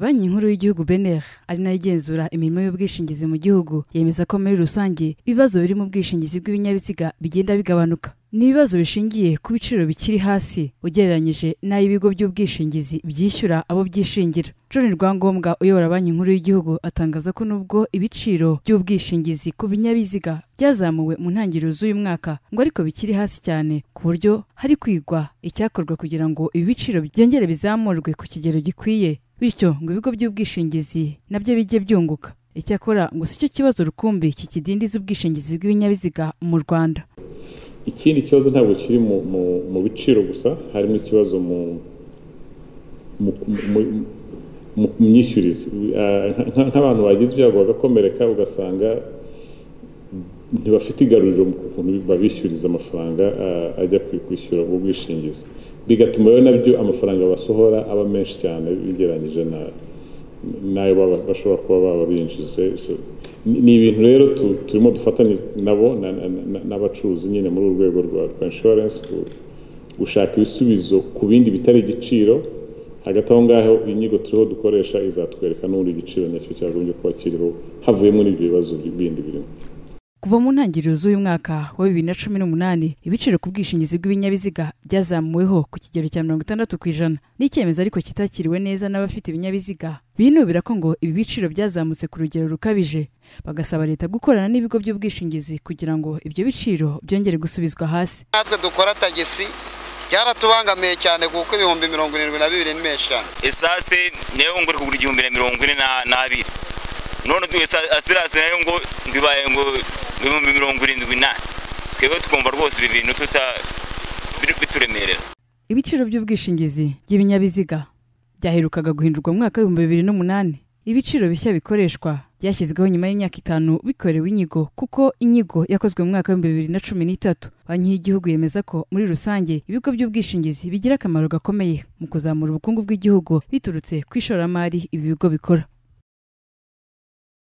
banki nkuru y'igihugu bener ari na yo igenzura imirimo y'ubwishingizi mu gihugu. Yemeza ko muri rusange ibibazo biri mu bwishingizi bw'ibinyabiziga bigenda bigabanuka. Ni ibibazo bishingiye ku biciro bikiri hasi ugereranyije n'ay'ibigo by'ubwishingizi byishyura abo byishingira. John rwangombwa uyobora banki nkuru y'igihugu atangaza ko nubwo ibiciro by'ubwishingizi ku binyabiziga byazamuwe mu ntangiriro z'uyu mwaka ngo ariko bikiri hasi cyane ku buryo hari kwigwa icyakorwa kugira ngo ibi biciro byongere bizamurwe ku kigero gikwiye. Bityo ngo ibigo by'ubwishingizi na byo bijye byunguka. Icyakora ngo si cyo kibazo rukumbi kikidindiza ubwishingizi bw'ibinyabiziga mu rwanda. Ikindi kibazo ntabwo kiri mu biciro gusa harimo ikibazo mu myishyurize nk'abantu bagize ibyago bagakomereka ugasanga ntibafite igaruriro mu kuntu babishyuriza amafaranga ajya kwishyura ubwo bwishingizi bigatuma rero na byo amafaranga basohora aba menshi cyane bigereranyije n'ayo bashobora kuba baba binjize. Ni ibintu rero turimo dufatanya nabo n'abacuruzi nyine muri uru rwego rwa inshuwarensi gushaka ibisubizo ku bindi bitari igiciro. Hagati aho ngaho inyigo turiho dukoresha izatwereka n'ubundi igiciro na cyo cyagombye kuba kiriho havuyemo n'ibyo bibazo bindi birimo. Kuva mu ntangiriro z'uyu mwaka wa bibiri na cumi n'umunani ibiciro ku bwishingizi bw'ibinyabiziga byazamuweho ku kigero cya mirongo itandatu ku ijana. Ni icyemezo ariko kitakiriwe neza n'abafite ibinyabiziga. Binubira ko ngo ibi biciro byazamutse ku rugero rukabije. Bagasaba leta gukorana n'ibigo by'ubwishingizi kugira ngo ibyo biciro byongere gusubizwa hasi. Natwe dukora tagisi byaratubangamiye cyane kuko ibihumbi mirongo irindwi na bibiri ni menshi. Cyane esase niyo nguri kugura igihumbi na mirongo ine n'abiri none asirasi na yo ngo ngo ibihumbi mirongo irindwi na twebwe tugomba rwose ibi bintu bituremerera. Ibiciro by'ubwishingizi by'ibinyabiziga byaherukaga guhindurwa mu mwaka w'ibihumbi bibiri n'umunani. Ibiciro bishya bikoreshwa byashyizweho nyuma y'imyaka itanu bikorewe inyigo kuko inyigo yakozwe mu mwaka w'ibihumbi bibiri na cumi n'itatu. Banki y'igihugu yemeza ko muri rusange ibigo by'ubwishingizi bigira akamaro gakomeye mu kuzamura ubukungu bw'igihugu biturutse ku ishoramari ibi bigo bikora.